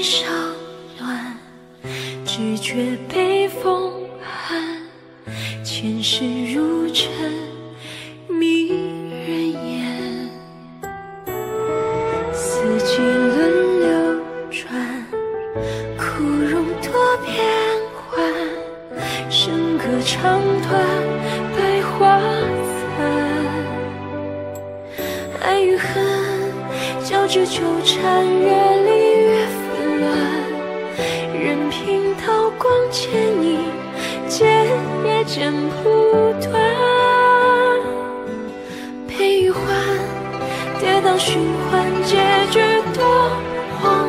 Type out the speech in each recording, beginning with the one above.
不知你稍暖，只觉北风寒。前世如尘，迷人眼。四季轮流转，枯荣多变幻。笙歌唱断，百花残。爱与恨交织纠缠，越离光剪影，剪也剪不断。悲与欢，跌宕循环，结局多荒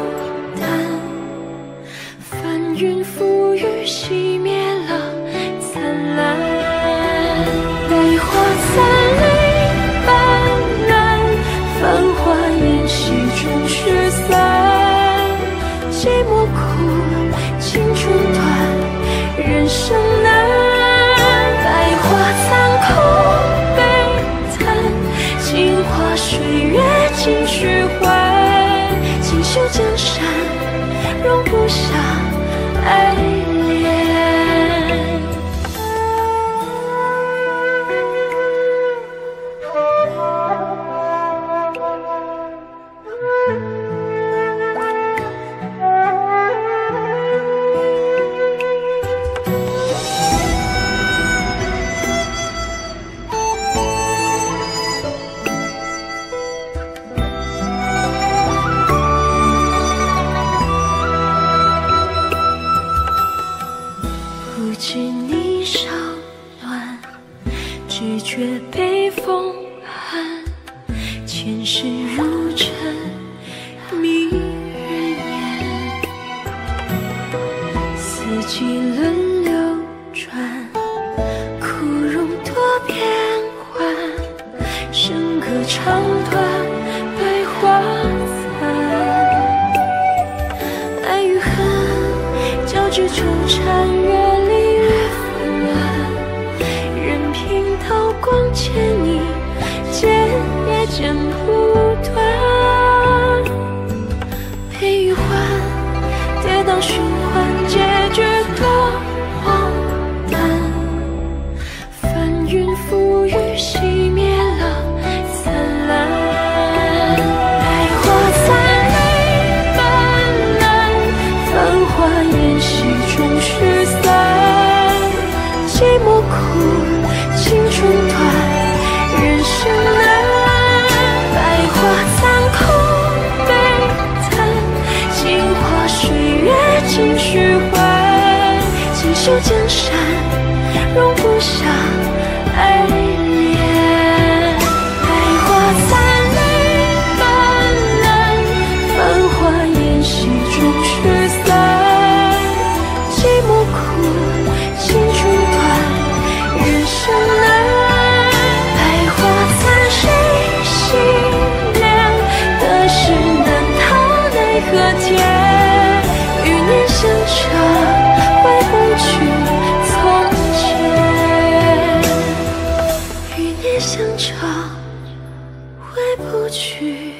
诞。翻云覆雨心，想爱只觉北风寒。前世如尘，迷人眼。四季轮流转，枯荣多变幻。笙歌唱断，百花残。爱与恨交织纠缠，江湖江山，容不下爱恋。百花残，泪泛滥，繁华宴席中去。